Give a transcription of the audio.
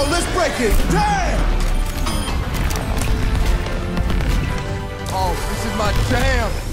Oh, let's break it. Damn! Oh, this is my jam.